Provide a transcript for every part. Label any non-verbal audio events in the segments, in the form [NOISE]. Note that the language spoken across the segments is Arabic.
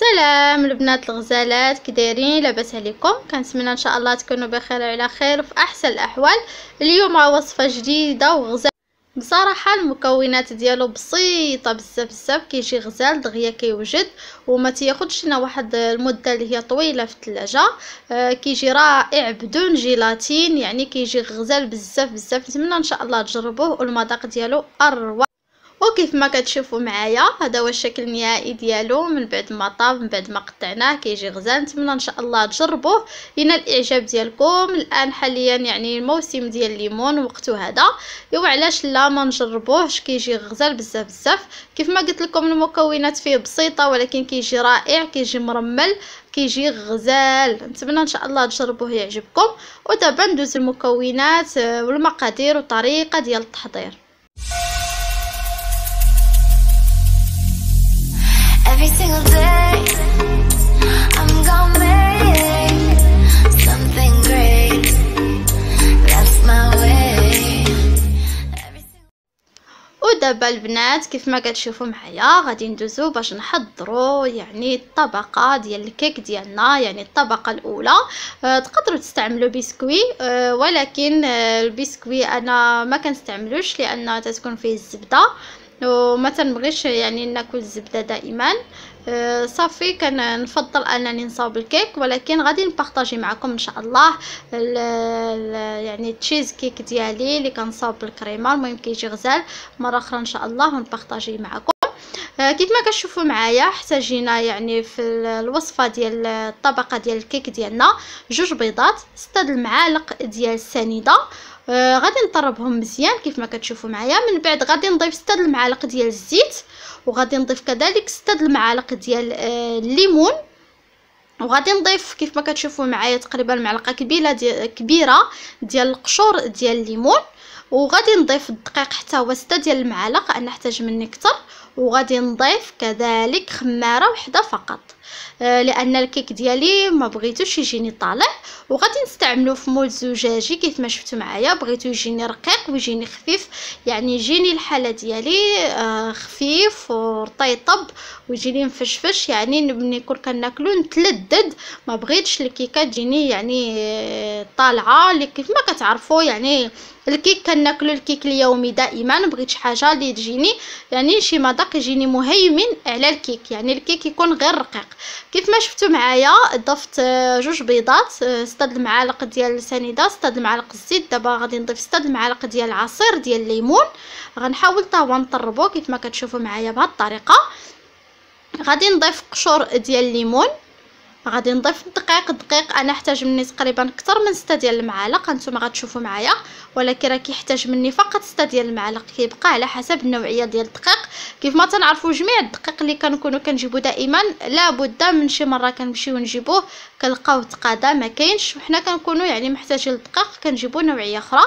سلام البنات الغزالات كي دايرين؟ لاباس عليكم. كنتمنى إن شاء الله تكونوا بخير وعلى خير وفي أحسن الأحوال. اليوم وصفة جديدة وغزال بصراحة المكونات ديالو بسيطة بزاف بزاف. كيجي غزال دغيا كيوجد وما تياخذش لنا واحد المدة اللي هي طويلة في الثلاجة. آه كيجي رائع بدون جيلاتين. يعني كيجي غزال بزاف بزاف. نتمنى إن شاء الله تجربوه والمذاق ديالو أروع. وكيف ما كتشوفوا معايا هذا هو الشكل النهائي ديالو. من بعد ما طاب من بعد ما قطعناه كيجي غزال. نتمنى إن شاء الله تجربوه. ينال الإعجاب ديالكم. الآن حاليا يعني الموسم ديال الليمون وقته هذا. ايوا علاش لا ما نجربوهش. كيجي غزال بزاف بزاف. كيف ما قلت لكم المكونات فيه بسيطة ولكن كيجي رائع كيجي مرمل كيجي غزال. نتمنى إن شاء الله تجربوه يعجبكم. ودابا ندوز المكونات والمقادير وطريقة ديال التحضير. ودابا البنات كيف ما كتشوفوا معايا غادي ندوزو باش نحضروا يعني الطبقة ديال الكيك ديالنا يعني الطبقة الأولى. أه تقدروا تستعملوا بسكوي أه ولكن أه البسكوي أنا ما كنستعملوش لأن تتكون فيه الزبدة. وما تنبغيش يعني ناكل الزبده دائما. أه صافي كنفضل أنني نصاوب الكيك ولكن غادي نبارطاجي معكم إن شاء الله ال ال يعني التشيز كيك ديالي اللي كنصاوب بالكريمة. المهم كيجي غزال مرة أخرى إن شاء الله ونبارطاجي معكم. أه كيف ما كتشوفوا معايا احتاجينا يعني في الوصفة ديال الطبقة ديال الكيك ديالنا جوج بيضات ستة المعالق ديال السنيده آه غادي نطربهم مزيان كيف ما كتشوفوا معايا. من بعد غادي نضيف 6 المعالق ديال الزيت وغادي نضيف كذلك 6 المعالق ديال آه الليمون. وغادي نضيف كيف ما كتشوفوا معايا تقريبا معلقة كبيره ديال كبيرة ديال القشور ديال الليمون. وغادي نضيف الدقيق حتى هو 6 ديال المعالق أنا نحتاج مني أكثر. وغادي نضيف كذلك خمارة وحدة فقط. آه لأن الكيك ديالي ما بغيتوش يجيني طالع. وغادي نستعملو في مول زجاجي. كيف ما شفتوا معايا بغيتو يجيني رقيق ويجيني خفيف. يعني يجيني الحالة ديالي آه خفيف ورطيطب ويجيني مفشفش يعني ملي كون كناكلو نتلذذ. ما بغيتش الكيكة تجيني يعني آه طالعة. اللي كيف ما كتعرفوا يعني الكيك كناكلو الكيك اليومي دائما. بغيت شي حاجة اللي تجيني. يعني شي مذاق يجيني مهيمن على الكيك يعني الكيك يكون غير رقيق. كيف ما شفتوا معايا ضفت جوج بيضات ستة المعالق ديال السنيده ستة المعالق الزيت دابا غادي نضيف ستة المعالق ديال العصير ديال الليمون غنحاول حتى هو نطربو كيف ما كتشوفوا معايا بهذه الطريقة. غادي نضيف قشور ديال الليمون غادي نضيف الدقيق الدقيق أنا أحتاج مني تقريبا أكثر من 6 ديال المعالق هانتوما غتشوفوا معايا. ولكن راه كيحتاج مني فقط 6 ديال المعالق كيبقى على حسب النوعية ديال الدقيق. كيف ما تنعرفوا جميع الدقيق اللي كنكونوا كنجيبو دائما لابد من شي مرة كنمشيو نجيبوه كنلقاوه تقادا ما كاينش. وحنا كنكونوا يعني محتاجين للدقيق كنجيبو نوعية أخرى.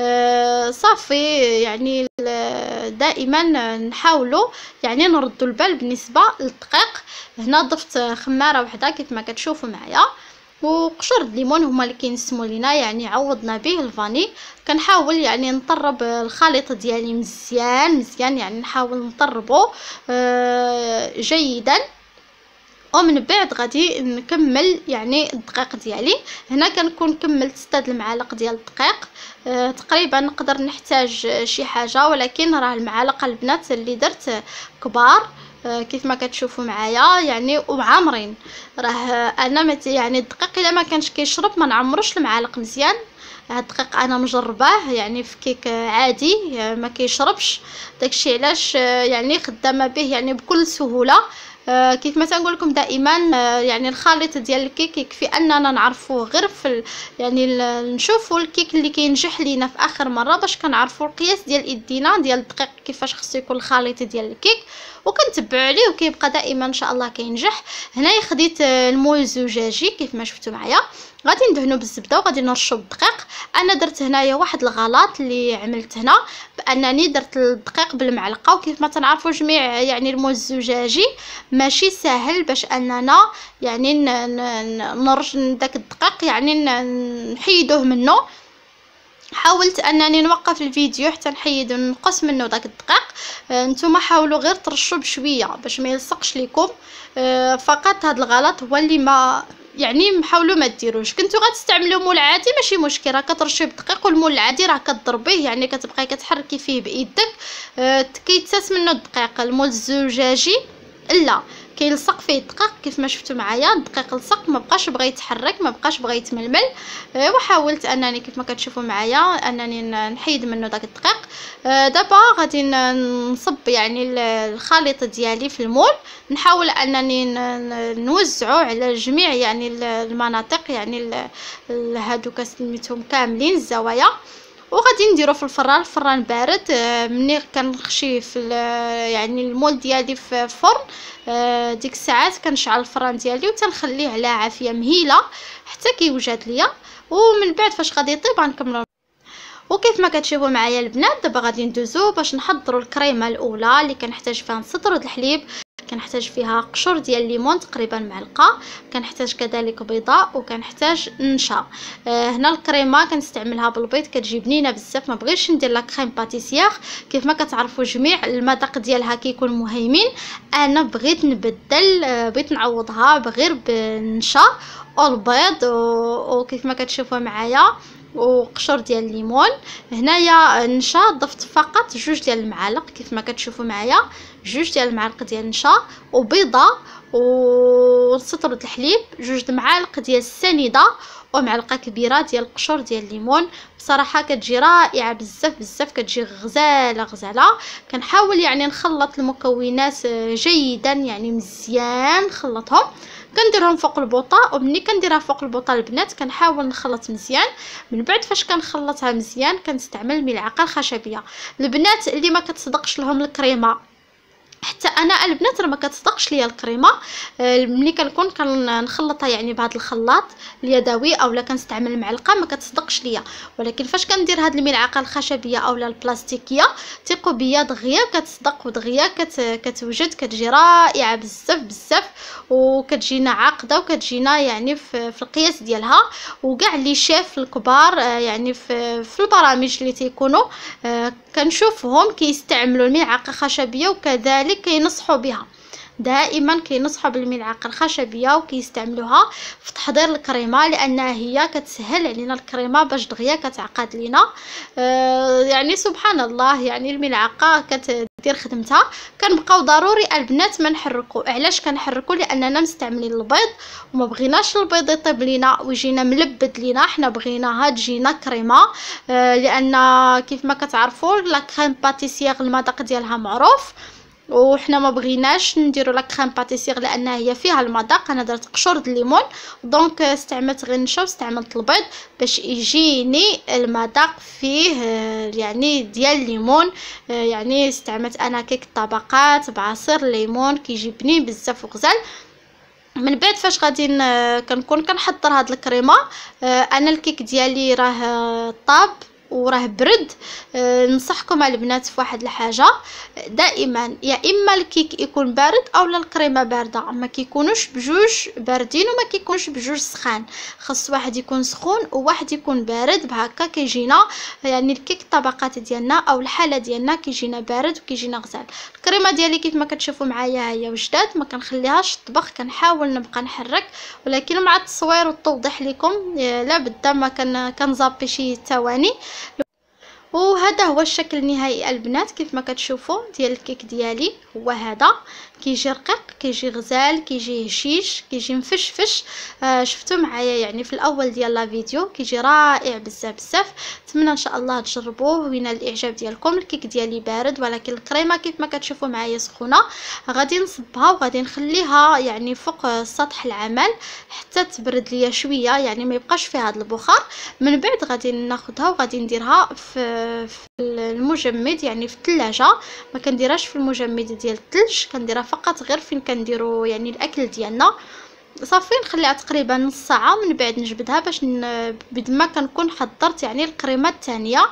أه صافي يعني دائما نحاولوا يعني نردوا البال بالنسبة للدقيق. هنا ضفت خمارة وحدة كيف ما كتشوفوا معايا. وقشور الليمون هما اللي كينسموا لينا يعني عوضنا به الفاني. كنحاول يعني نطرب الخليط ديالي مزيان مزيان يعني نحاول نطربه آه جيدا. ومن بعد غادي نكمل يعني الدقيق ديالي. هنا كنكون كملت 6 المعالق ديال الدقيق. أه تقريبا نقدر نحتاج شي حاجة ولكن راه المعالق البنات اللي درت كبار أه كيف ما كتشوفوا معايا يعني وعامرين. راه أنا يعني الدقيق إلا ما كانش كيشرب ما نعمروش المعالق مزيان. هاد الدقيق أنا مجرباه يعني في كيك عادي ما كيشربش. داكشي علاش يعني خدامة به يعني بكل سهولة. آه كيف ما تنقول لكم دائما آه يعني الخليط ديال الكيك يكفي أننا نعرفوه غير في يعني نشوفوا الكيك اللي كينجح لينا في آخر مرة باش كنعرفوا القياس ديال إيدينا ديال الدقيق كيفاش خصو يكون الخليط ديال الكيك. وكنتبعوا عليه وكيبقى دائما إن شاء الله كينجح. هنايا خديت المول الزجاجي كيف ما شفتوا معايا. غادي ندهنو بالزبدة وغادي نرشو بالدقيق. أنا درت هنايا واحد الغلط اللي عملت هنا بأنني درت الدقيق بالمعلقة وكيف ما تنعرفوا جميع يعني المول الزجاجي ماشي سهل باش أننا يعني نرش داك الدقيق يعني نحيدوه منه حاولت أنني نوقف الفيديو حتى نحيد ونقص منه داك الدقيق. آه نتوما حاولوا غير ترشوا بشوية باش ما يلصقش لكم آه فقط هذا الغلط هو اللي ما يعني حاولوا ما ديروش. كنتو غتستعملوا مول عادي ماشي مشكل راه كترشي بدقيق والمول العادي راه كضربيه يعني كتبقاي كتحركي فيه بإيدك. آه كيتساس منه الدقيق؟ المول الزجاجي؟ لا. كيلصق فيه الدقيق كيف ما شفتوا معايا الدقيق لصق ما بقاش بغى يتحرك ما بقاش بغى يتململ. أه وحاولت أنني كيف ما كتشوفوا معايا أنني نحيد منه داك الدقيق. أه دابا غادي نصب يعني الخليط ديالي في المول. نحاول أنني نوزعو على جميع يعني المناطق يعني هادوك سميتهم كاملين الزوايا. وغادي نديرو في الفران. الفران بارد. آه، ملي كنخشي في يعني المول ديالي في الفرن آه، ديك الساعات كنشعل الفران ديالي وتنخليه على عافية مهيلة حتى كيوجد ليا. ومن بعد فاش غادي يطيب غنكملو. وكيف ما كتشوفوا معايا البنات دابا غادي ندوزو باش نحضروا الكريمة الأولى اللي كنحتاج فيها نصدروا الحليب. كنحتاج فيها قشور ديال الليمون تقريبا معلقة كنحتاج كذلك بيضاء وكنحتاج نشا. آه هنا الكريمة كنستعملها بالبيض كتجي بنينة بزاف ما بغيتش ندير لا كريم باتيسيير. كيف ما كتعرفوا جميع المذاق ديالها كيكون مهيمن. أنا بغيت نبدل آه بغيت نعوضها بغير بالنشا والبيض وكيف ما كتشوفوا معايا وقشور ديال الليمون هنايا نشا ضفت فقط جوج ديال المعالق كيف ما كتشوفوا معايا. جوج ديال المعالق ديال نشا وبيضة وسطرة الحليب جوج معالق ديال السنيدة ومعلقة كبيرة ديال القشور ديال الليمون. بصراحة كتجي رائعة بزاف بزاف كتجي غزالة غزالة. كنحاول يعني نخلط المكونات جيدا يعني مزيان نخلطهم. كنديرهم فوق البوطة ومني كنديرها فوق البوطة البنات كنحاول نخلط مزيان. من بعد فاش كنخلطها مزيان كنستعمل الملعقه الخشبيه البنات اللي ما كتصدقش لهم الكريمة. حتى أنا البنات راه ما كتصدقش ليا الكريمة. آه، ملي كنكون كنخلطها يعني بهذا الخلاط اليدوي اولا كنستعمل المعلقه ما كتصدقش ليا. ولكن فاش كندير هاد الملعقة الخشبية اولا البلاستيكية ثقوا بيا دغيا كتصدق ودغيا كت... كتوجد كتجي رائعة بزاف بزاف وكتجينا عاقدة وكتجينا يعني في, في القياس ديالها. وكاع لي شيف الكبار آه، يعني في, في البرامج اللي تيكونوا آه، كنشوفهم كيستعملوا الملعقة الخشبيه وكذلك كينصحوا بها. دائما كينصحوا بالملعقة الخشبية وكيستعملوها في تحضير الكريمة لأنها هي كتسهل علينا الكريمة باش دغيا كتعقد لينا. آه يعني سبحان الله يعني الملعقة كتدير خدمتها. كنبقاو ضروري البنات ما نحركو. علاش كنحركو؟ لأننا مستعملين البيض وما بغيناش البيض يطيب لينا ويجينا ملبد لينا. حنا بغيناها تجينا كريمة. آه لأن كيف ما كتعرفوا la crème pâtissière المذاق ديالها معروف. وحنا ما بغيناش نديرو la crème pâtissière لأنها هي فيها المذاق. أنا درت قشور الليمون. donc استعملت غير النشا واستعملت البيض باش يجيني المذاق فيه يعني ديال الليمون. يعني استعملت أنا كيك طبقات بعصير الليمون كيجي بنين بزاف وغزال. من بعد فاش غادي كنكون كنحضر هاد الكريمة. أنا الكيك ديالي راه طاب. وراه برد. أه ننصحكم البنات في واحد الحاجة. دائما يا إما الكيك يكون بارد أو الكريمة باردة. ما كيكونوش بجوج باردين وما كيكونوش بجوج سخان. خاص واحد يكون سخون وواحد يكون بارد. بهكا كيجينا يعني الكيك الطبقات ديالنا أو الحالة ديالنا كيجينا بارد وكيجينا غزال. الكريمة ديالي كيف ما كتشوفوا معايا هي وجدات ما كنخليهاش تطبخ كنحاول نبقى نحرك. ولكن مع التصوير والتوضيح لكم لا بد ما كنزابي شي ثواني. وهذا هو الشكل النهائي البنات كيف ما كتشوفوا ديال الكيك ديالي هو هذا. كيجي رقيق كيجي غزال كيجي هشيش كيجي مفشفش. آه شفتوا معايا يعني في الأول ديال لا فيديو؟ كيجي رائع بزاف بزاف. نتمنى إن شاء الله تجربوه وينال الإعجاب ديالكم. الكيك ديالي بارد ولكن الكريمة كيف ما كتشوفوا معايا سخونة. غادي نصبها وغادي نخليها يعني فوق سطح العمل حتى تبرد ليا شوية. يعني ما يبقاش فيها هذا البخار. من بعد غادي ناخذها وغادي نديرها في, في المجمد يعني في الثلاجة. ما كنديرهاش في المجمد ديال الثلج كنديرها فقط غير فين كنديرو يعني الأكل ديالنا. صافي نخليها تقريبا نص ساعة من بعد نجبدها باش بعد ما كنكون حضرت يعني الكريمه الثانية.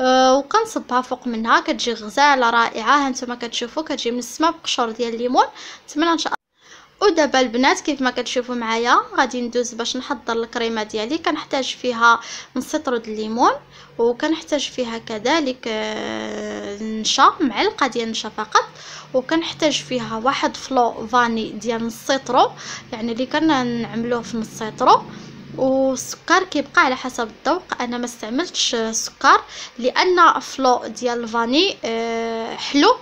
أه وكنصبها فوق منها كتجي غزالة رائعة. هانتوما كتشوفوا كتجي من السما بقشور ديال الليمون. نتمنى إن شاء الله ودابا البنات كيف ما كتشوفوا معايا غادي ندوز باش نحضر الكريمة ديالي. كنحتاج فيها نص د الليمون وكنحتاج فيها كذلك آه، نشا معلقة ديال النشا فقط. وكنحتاج فيها واحد flan vanille ديال نص ليترو يعني اللي كنا نعملوه في نص ليترو والسكر كيبقى على حسب الذوق. أنا ما استعملتش سكر لأن flan ديال ال vanille آه، حلو.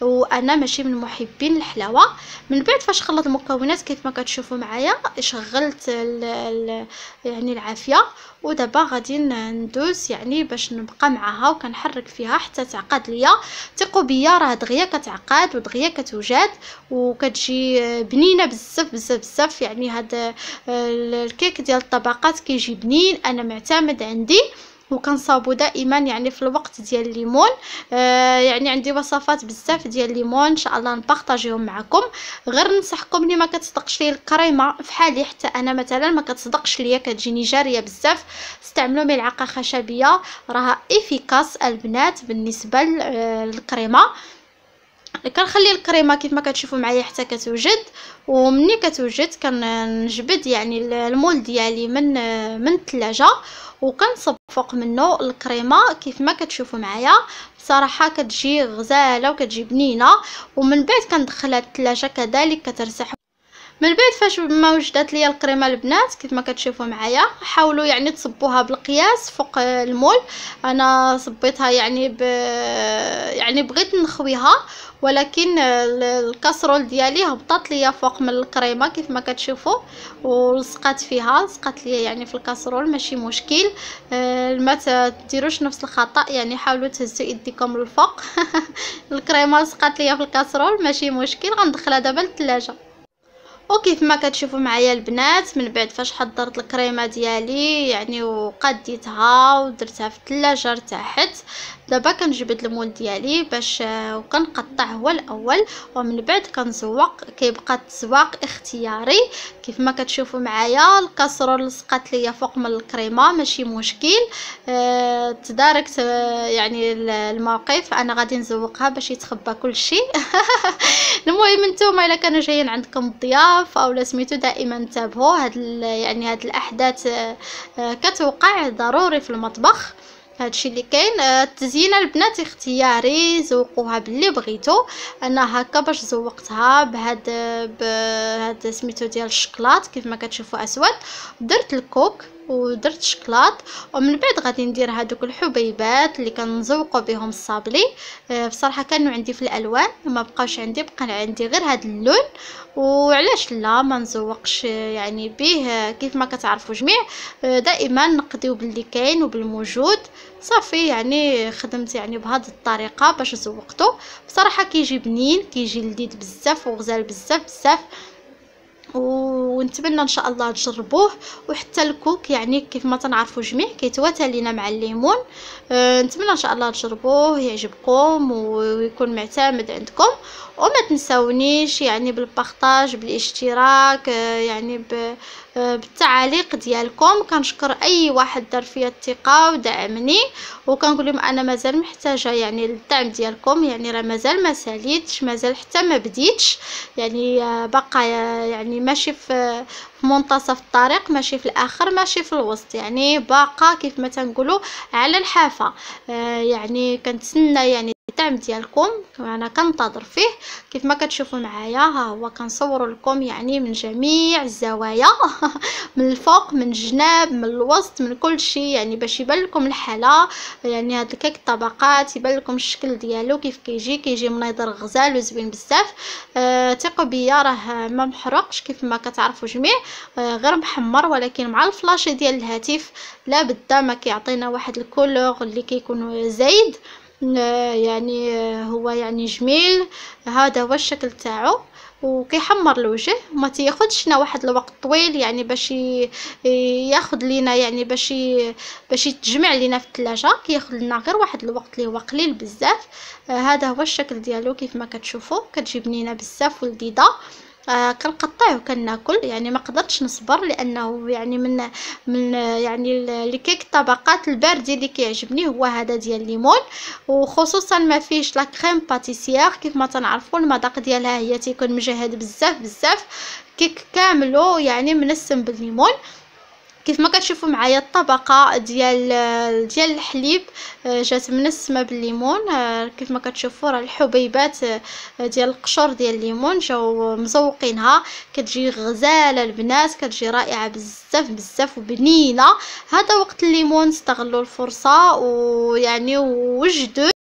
وأنا ماشي من محبين الحلاوة. من بعد فاش خلط المكونات كيف ما كتشوفوا معايا شغلت ال ال يعني العافية. ودابا غادي ندوز يعني باش نبقى معاها وكنحرك فيها حتى تعقد ليا. ثقوا بيا راه دغيا كتعقد ودغيا كتوجد. وكتجي بنينة بزاف بزاف بزاف. يعني هذا الكيك ديال الطبقات كيجي بنين. أنا معتمد عندي. وكنصاوبو دائما يعني في الوقت ديال الليمون. آه يعني عندي وصفات بزاف ديال الليمون إن شاء الله نبارطاجيهم معكم. غير ننصحكم اللي ما كتصدقش لي الكريمة فحالي حتى أنا مثلا ما كتصدقش ليا كتجيني جاريه بزاف. استعملوا ملعقة خشبية راها إفيكاس البنات بالنسبة للكريمة. كنخلي الكريمة كيف ما كتشوفوا معايا حتى كتوجد. ومني كتوجد كنجبد يعني المول ديالي من من الثلاجة. وكنصب فوق منه الكريمة كيف ما كتشوفوا معايا. بصراحة كتجي غزالة وكتجي بنينة ومن بعد كندخلها الثلاجة كذلك كترسح من بعد فاش ما وجدت ليا الكريمه البنات كيف ما كتشوفوا معايا حاولوا يعني تصبوها بالقياس فوق المول. أنا صبيتها يعني ب يعني بغيت نخويها ولكن الكاسرول ديالي هبطت ليا فوق من الكريمه كيف ما كتشوفوا ولصقات فيها لصقات ليا يعني في الكاسرول ماشي مشكل. آه، ما تديروش نفس الخطأ يعني حاولوا تهزوا يديكم للفوق. [LAUGHS] الكريمه لصقات ليا في الكاسرول ماشي مشكل غندخلها دابا للثلاجه وكيف ما كتشوفوا معايا البنات من بعد فاش حضرت الكريمة ديالي يعني وقديتها ودرتها في الثلاجة ارتاحت. دابا كنجبد المول ديالي باش وكنقطع هو الأول ومن بعد كنزوق كيبقى التزواق اختياري. كيف ما كتشوفوا معايا الكاسرول لصقات ليا فوق من الكريمة ماشي مشكل. أه تداركت آه، يعني الموقف. أنا غادي نزوقها باش يتخبى كل شيء. [LAUGHS] المهم نتوما إلا كانوا جايين عندكم ضياف أو سميتو دائما انتبهوا. هاد يعني هاد الأحداث آه، كتوقع ضروري في المطبخ. هادشي اللي كاين آه، التزيين البنات اختياري زوقوها باللي بغيتو. أنا هكا باش زوقتها بهاد بهاد سميتو ديال الشكلاط كيف ما كتشوفوا أسود. درت الكوك. ودرت شكلاط ومن بعد غادي ندير هادوك الحبيبات اللي كنزوقوا بهم الصابلي. أه بصراحة كانوا عندي في الألوان وما بقاوش عندي بقى عندي غير هاد اللون. وعلاش لا ما نزوقش يعني به كيف ما كتعرفوا جميع. دائما نقضيو باللي كاين وبالموجود. صافي يعني خدمت يعني بهذه الطريقة باش زوقته بصراحة كيجي بنين كيجي لذيذ بزاف وغزال بزاف بزاف. ونتمنى إن شاء الله تجربوه. وحتى الكوك يعني كيف ما تنعرفوا جميع كيتواتى لينا مع الليمون. أه نتمنى إن شاء الله تجربوه يعجبكم ويكون معتمد عندكم. وما تنساونيش يعني بالبارطاج بالاشتراك أه يعني ب بالتعاليق ديالكم. كنشكر أي واحد دار فيا الثقة ودعمني. وكنقول لهم أنا مازال محتاجة يعني الدعم ديالكم. يعني راه مازال ما ساليتش مازال حتى ما بديتش. يعني باقا يعني ماشي في منتصف الطريق ماشي في الآخر ماشي في الوسط. يعني باقا كيف ما تنقولوا على الحافة. آه يعني كنتسنى يعني الدعم ديالكم أنا كنتظر فيه. كيف ما كتشوفوا معايا ها هو كنصور لكم يعني من جميع الزوايا. [LAUGHS] من الفوق من الجناب من الوسط من كل شيء. يعني باش يبان لكم الحالة. يعني هاد الكيك الطبقات يبان لكم الشكل ديالو كيف كيجي. كيجي منيضر غزال وزوين بزاف. آه بيا راه ما محرقش كيف ما كتعرفوا جميع. آه غير محمر ولكن مع الفلاش ديال الهاتف لا بدا ما كيعطينا واحد ال couleur اللي كيكون زايد. يعني هو يعني جميل. هذا هو الشكل تاعو وكيحمر الوجه ما تياخذش واحد الوقت طويل يعني باش ياخذ لينا يعني باش باش يتجمع لينا في الثلاجة. كياخذ لنا غير واحد الوقت اللي هو قليل بزاف. هذا هو الشكل ديالو كيف ما كتشوفوا كتجي بنينه بزاف ولذيذة. آه كنقطعه وكناكل. يعني ما قدرتش نصبر لأنه يعني من من يعني الكيك الطبقات البارد اللي كيعجبني هو هذا ديال الليمون. وخصوصا ما فيهش la crème pâtissière. كيف ما تنعرفوا المذاق ديالها هي تيكون مجهد بزاف بزاف. كيك كاملو يعني منسم بالليمون. كيف ما كتشوفوا معايا الطبقة ديال ديال الحليب آه، جات منسمة بالليمون. آه، كيف ما كتشوفوا راه الحبيبات آه، ديال القشور ديال الليمون جاو مزوقينها. كتجي غزالة البنات كتجي رائعة بزاف بزاف وبنينة. هذا وقت الليمون استغلوا الفرصة ويعني وجدوا